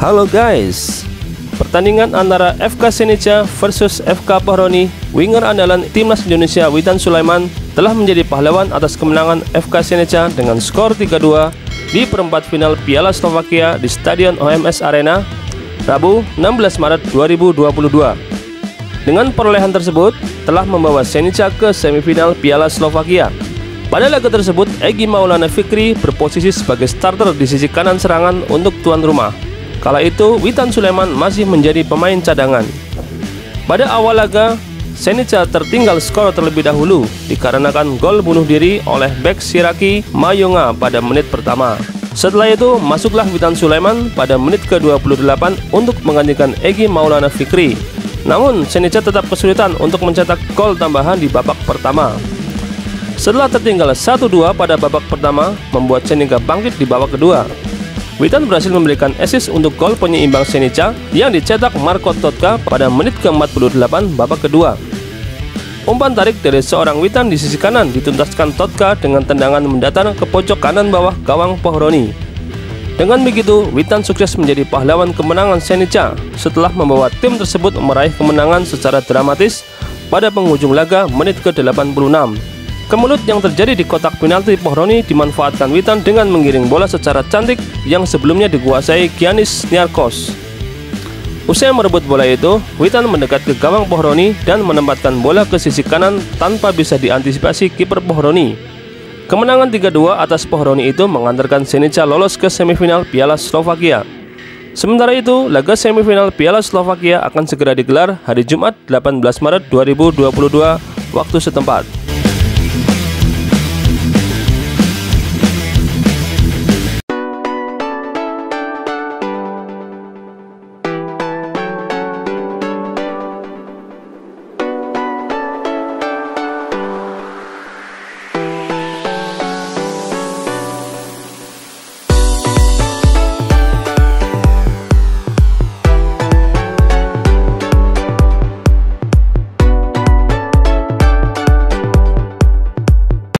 Halo guys, pertandingan antara FK Senica versus FK Pohroni, winger andalan timnas Indonesia Witan Sulaiman telah menjadi pahlawan atas kemenangan FK Senica dengan skor 3-2 di perempat final Piala Slovakia di Stadion OMS Arena, Rabu 16 Maret 2022. Dengan perolehan tersebut, telah membawa Senica ke semifinal Piala Slovakia. Pada laga tersebut, Egi Maulana Fikri berposisi sebagai starter di sisi kanan serangan untuk tuan rumah. Kala itu, Witan Sulaiman masih menjadi pemain cadangan. Pada awal laga, Senica tertinggal skor terlebih dahulu dikarenakan gol bunuh diri oleh bek Siraki Mayonga pada menit pertama. Setelah itu, masuklah Witan Sulaiman pada menit ke-28 untuk menggantikan Egi Maulana Fikri. Namun, Senica tetap kesulitan untuk mencetak gol tambahan di babak pertama. Setelah tertinggal 1-2 pada babak pertama, membuat Senica bangkit di babak kedua. Witan berhasil memberikan assist untuk gol penyeimbang Senica yang dicetak Marco Totka pada menit ke-48 babak kedua. Umpan tarik dari seorang Witan di sisi kanan dituntaskan Totka dengan tendangan mendatar ke pojok kanan bawah gawang Pohroni. Dengan begitu, Witan sukses menjadi pahlawan kemenangan Senica setelah membawa tim tersebut meraih kemenangan secara dramatis pada penghujung laga menit ke-86. Kemelut yang terjadi di kotak penalti Pohroni dimanfaatkan Witan dengan menggiring bola secara cantik yang sebelumnya dikuasai Giannis Niarkos. Usai merebut bola itu, Witan mendekat ke gawang Pohroni dan menempatkan bola ke sisi kanan tanpa bisa diantisipasi kiper Pohroni. Kemenangan 3-2 atas Pohroni itu mengantarkan Senica lolos ke semifinal Piala Slovakia. Sementara itu, laga semifinal Piala Slovakia akan segera digelar hari Jumat 18 Maret 2022 waktu setempat.